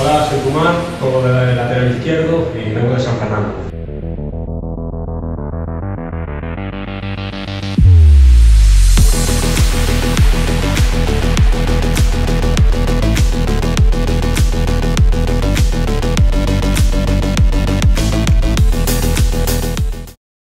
Hola, soy Kumar, juego de lateral izquierdo y vengo de San Fernando.